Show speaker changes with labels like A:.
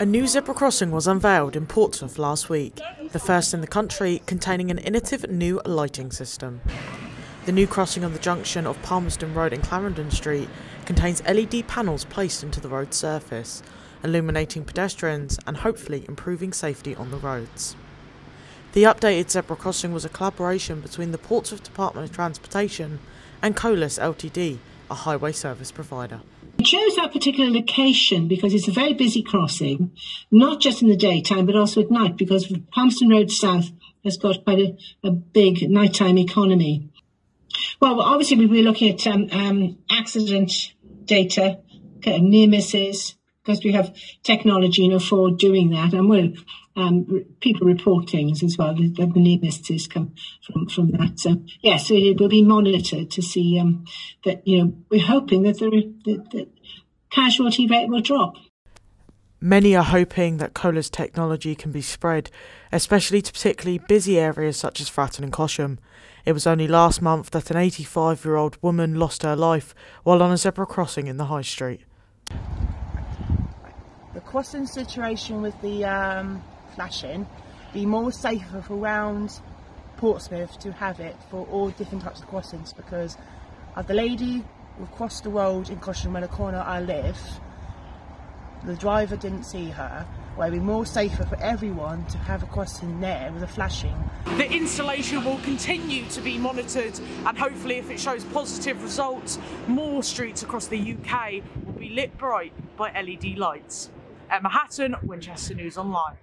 A: A new zebra crossing was unveiled in Portsmouth last week, the first in the country containing an innovative new lighting system. The new crossing on the junction of Palmerston Road and Clarendon Street contains LED panels placed into the road surface, illuminating pedestrians and hopefully improving safety on the roads. The updated zebra crossing was a collaboration between the Portsmouth Department of Transportation and Colas Ltd, a highway service provider.
B: We chose that particular location because it's a very busy crossing, not just in the daytime, but also at night, because Palmerston Road South has got quite a, a big nighttime economy. Well, obviously, we're looking at um, um, accident data, near misses, because we have technology, know, for doing that, and we'll um, people report things as well. The, the near misses come from from that. So yes, yeah, so it will be monitored to see um, that you know we're hoping that the, the, the casualty rate will drop.
A: Many are hoping that Colas technology can be spread, especially to particularly busy areas such as Fratton and Cosham. It was only last month that an 85 year old woman lost her life while on a zebra crossing in the High Street.
C: Crossing situation with the um, flashing be more safer for around Portsmouth to have it for all different types of crossings because of the lady who crossed the road in Cosham where the corner I live the driver didn't see her, where it'd be more safer for everyone to have a crossing there with a flashing.
D: The installation will continue to be monitored and hopefully if it shows positive results, more streets across the UK will be lit bright by LED lights. Emma Hatton, Winchester News Online.